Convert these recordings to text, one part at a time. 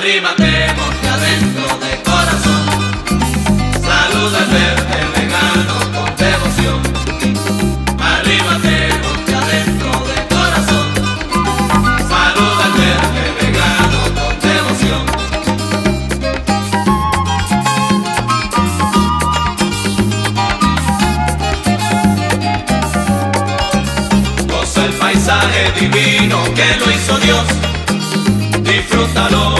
arrímatemos que adentro de corazón saluda al verde vegano con devoción. Arrímatemos que adentro de corazón saluda al verde vegano con devoción. Goza el paisaje divino que lo hizo Dios disfrútalo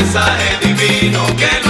paisaje divino que no